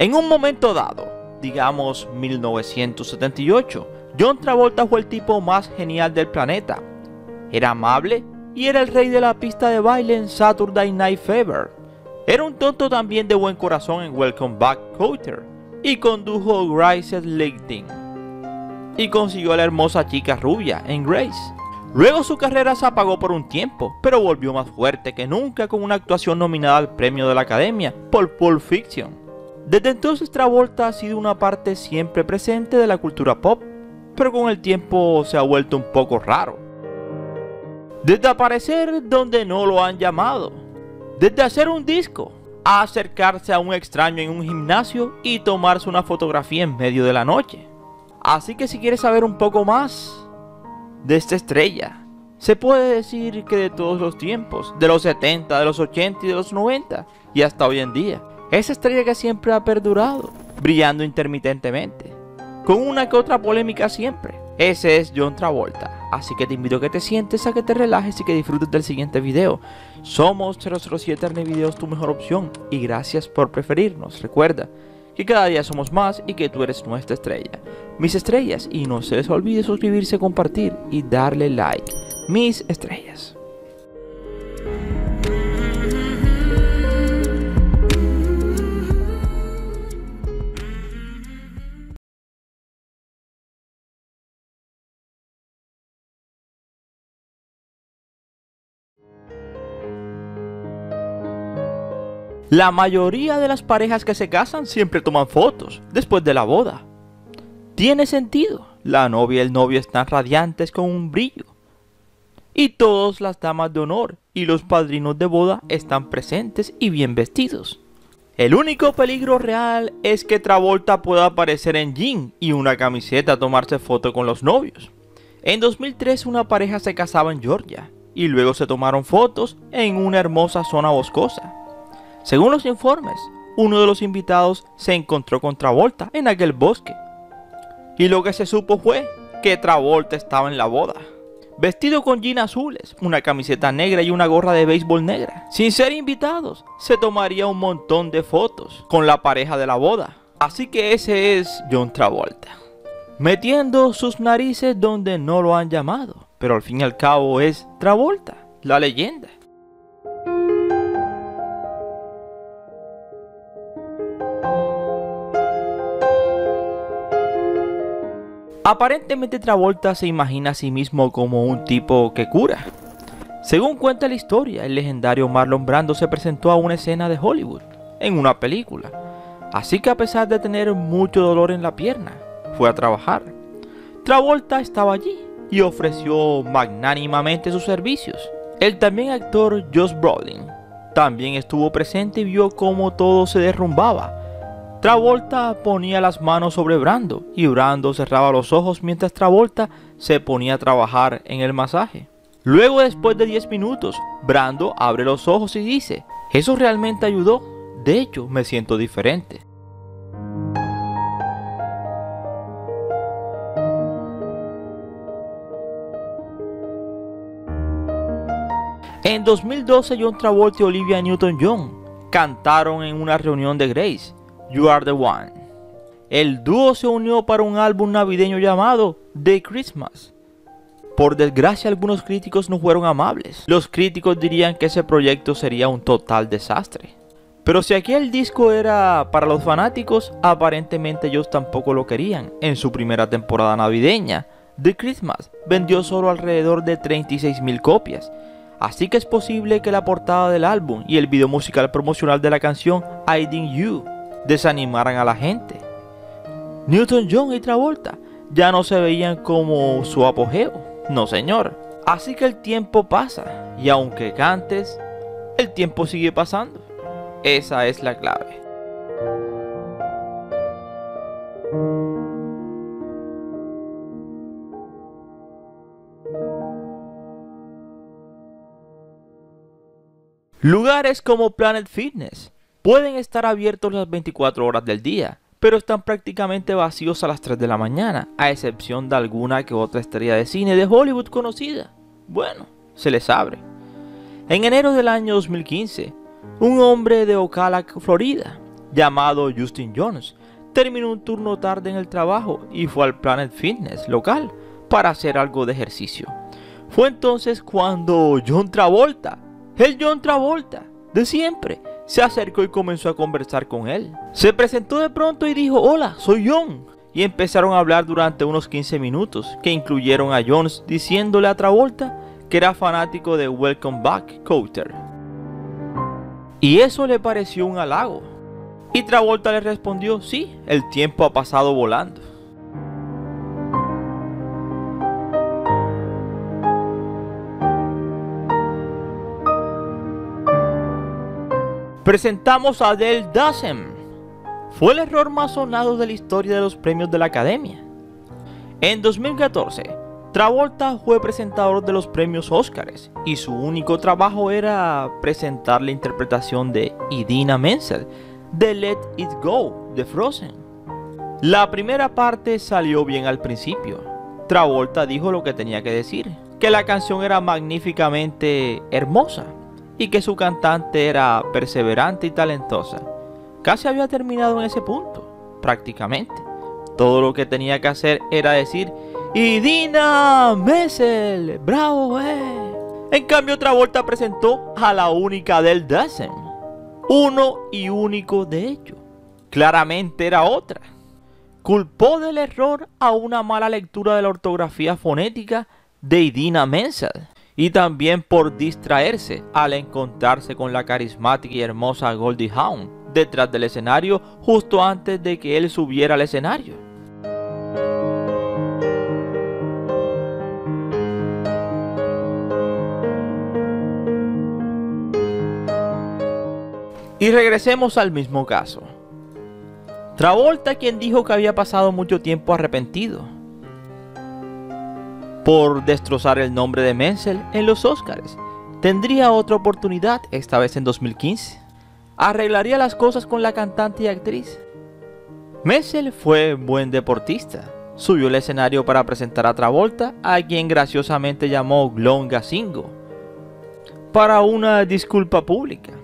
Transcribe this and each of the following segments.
En un momento dado, digamos 1978, John Travolta fue el tipo más genial del planeta. Era amable y era el rey de la pista de baile en Saturday Night Fever. Era un tonto también de buen corazón en Welcome Back Coater y condujo Grace Lightning y consiguió a la hermosa chica rubia en Grace. Luego su carrera se apagó por un tiempo, pero volvió más fuerte que nunca con una actuación nominada al premio de la Academia por Pulp Fiction. Desde entonces Travolta ha sido una parte siempre presente de la cultura pop, pero con el tiempo se ha vuelto un poco raro. Desde aparecer donde no lo han llamado, desde hacer un disco, a acercarse a un extraño en un gimnasio y tomarse una fotografía en medio de la noche. Así que si quieres saber un poco más de esta estrella, se puede decir que de todos los tiempos, de los 70, de los 80 y de los 90, y hasta hoy en día, esa estrella que siempre ha perdurado, brillando intermitentemente, con una que otra polémica siempre. Ese es John Travolta. Así que te invito a que te sientes, a que te relajes y que disfrutes del siguiente video. Somos 007 Arne Videos, tu mejor opción. Y gracias por preferirnos. Recuerda que cada día somos más y que tú eres nuestra estrella. Mis estrellas. Y no se les olvide suscribirse, compartir y darle like. Mis estrellas. La mayoría de las parejas que se casan siempre toman fotos después de la boda. Tiene sentido. La novia y el novio están radiantes con un brillo. Y todas las damas de honor y los padrinos de boda están presentes y bien vestidos. El único peligro real es que Travolta pueda aparecer en jean y una camiseta a tomarse foto con los novios. En 2003 una pareja se casaba en Georgia y luego se tomaron fotos en una hermosa zona boscosa. Según los informes, uno de los invitados se encontró con Travolta en aquel bosque. Y lo que se supo fue que Travolta estaba en la boda. Vestido con jeans azules, una camiseta negra y una gorra de béisbol negra. Sin ser invitados, se tomaría un montón de fotos con la pareja de la boda. Así que ese es John Travolta. Metiendo sus narices donde no lo han llamado. Pero al fin y al cabo es Travolta, la leyenda. Aparentemente Travolta se imagina a sí mismo como un tipo que cura. Según cuenta la historia, el legendario Marlon Brando se presentó a una escena de Hollywood, en una película. Así que a pesar de tener mucho dolor en la pierna, fue a trabajar. Travolta estaba allí y ofreció magnánimamente sus servicios. El también actor Josh Brolin también estuvo presente y vio cómo todo se derrumbaba Travolta ponía las manos sobre Brando y Brando cerraba los ojos mientras Travolta se ponía a trabajar en el masaje. Luego después de 10 minutos, Brando abre los ojos y dice, eso realmente ayudó, de hecho me siento diferente. En 2012 John Travolta y Olivia Newton-John cantaron en una reunión de Grace You Are the One. El dúo se unió para un álbum navideño llamado The Christmas. Por desgracia algunos críticos no fueron amables. Los críticos dirían que ese proyecto sería un total desastre. Pero si aquel disco era para los fanáticos, aparentemente ellos tampoco lo querían. En su primera temporada navideña, The Christmas vendió solo alrededor de 36.000 copias. Así que es posible que la portada del álbum y el video musical promocional de la canción I Didn't You desanimaran a la gente. Newton John y Travolta ya no se veían como su apogeo, no señor. Así que el tiempo pasa y aunque cantes, el tiempo sigue pasando. Esa es la clave. Lugares como Planet Fitness Pueden estar abiertos las 24 horas del día, pero están prácticamente vacíos a las 3 de la mañana, a excepción de alguna que otra estrella de cine de Hollywood conocida. Bueno, se les abre. En enero del año 2015, un hombre de Ocala, Florida, llamado Justin Jones, terminó un turno tarde en el trabajo y fue al Planet Fitness local para hacer algo de ejercicio. Fue entonces cuando John Travolta, el John Travolta de siempre, se acercó y comenzó a conversar con él. Se presentó de pronto y dijo, hola, soy John. Y empezaron a hablar durante unos 15 minutos, que incluyeron a Jones diciéndole a Travolta que era fanático de Welcome Back Coater. Y eso le pareció un halago. Y Travolta le respondió, sí, el tiempo ha pasado volando. Presentamos a Del Dassem. Fue el error más sonado de la historia de los premios de la Academia. En 2014, Travolta fue presentador de los premios Oscars y su único trabajo era presentar la interpretación de Idina Menzel de Let It Go de Frozen. La primera parte salió bien al principio. Travolta dijo lo que tenía que decir, que la canción era magníficamente hermosa y que su cantante era perseverante y talentosa. Casi había terminado en ese punto, prácticamente. Todo lo que tenía que hacer era decir, y Dina Messel, bravo, eh. En cambio, Travolta presentó a la única del Dazen, uno y único de ellos. Claramente era otra. Culpó del error a una mala lectura de la ortografía fonética de Idina Menzel y también por distraerse al encontrarse con la carismática y hermosa Goldie Hawn detrás del escenario justo antes de que él subiera al escenario. Y regresemos al mismo caso. Travolta quien dijo que había pasado mucho tiempo arrepentido por destrozar el nombre de Menzel en los Oscars. Tendría otra oportunidad, esta vez en 2015. Arreglaría las cosas con la cantante y actriz. Menzel fue buen deportista. Subió al escenario para presentar a Travolta, a quien graciosamente llamó Glonga Singo, para una disculpa pública.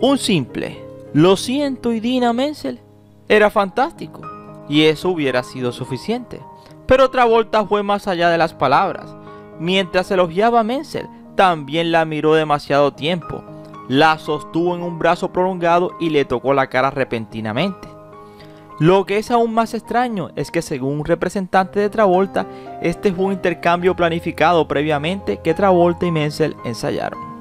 Un simple, lo siento y Dina Menzel, era fantástico, y eso hubiera sido suficiente. Pero Travolta fue más allá de las palabras. Mientras elogiaba a Menzel, también la miró demasiado tiempo. La sostuvo en un brazo prolongado y le tocó la cara repentinamente. Lo que es aún más extraño es que según un representante de Travolta, este fue un intercambio planificado previamente que Travolta y Menzel ensayaron.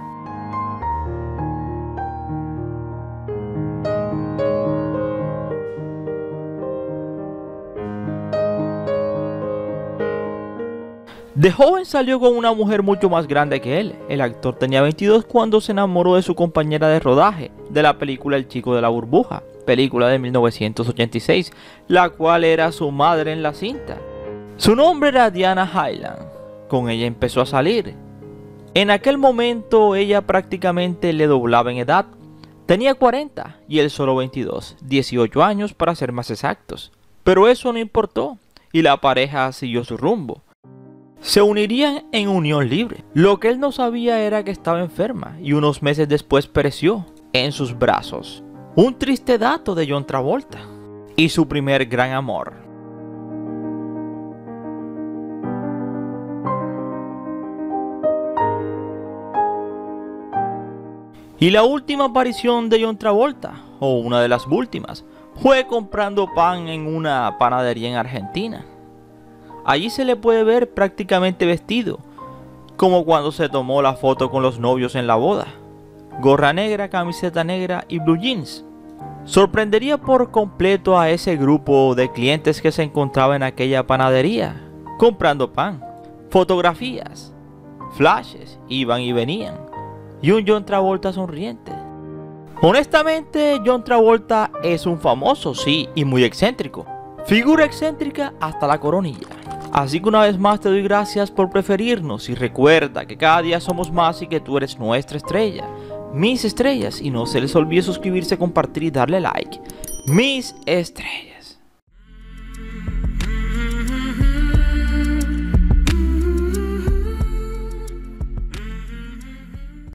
De joven salió con una mujer mucho más grande que él. El actor tenía 22 cuando se enamoró de su compañera de rodaje de la película El chico de la burbuja, película de 1986, la cual era su madre en la cinta. Su nombre era Diana Highland. Con ella empezó a salir. En aquel momento ella prácticamente le doblaba en edad. Tenía 40 y él solo 22, 18 años para ser más exactos. Pero eso no importó y la pareja siguió su rumbo se unirían en unión libre. Lo que él no sabía era que estaba enferma y unos meses después pereció en sus brazos. Un triste dato de John Travolta y su primer gran amor. Y la última aparición de John Travolta, o una de las últimas, fue comprando pan en una panadería en Argentina. Allí se le puede ver prácticamente vestido, como cuando se tomó la foto con los novios en la boda. Gorra negra, camiseta negra y blue jeans. Sorprendería por completo a ese grupo de clientes que se encontraba en aquella panadería, comprando pan, fotografías, flashes, iban y venían, y un John Travolta sonriente. Honestamente, John Travolta es un famoso, sí, y muy excéntrico. Figura excéntrica hasta la coronilla. Así que una vez más te doy gracias por preferirnos y recuerda que cada día somos más y que tú eres nuestra estrella. Mis estrellas y no se les olvide suscribirse, compartir y darle like. Mis estrellas.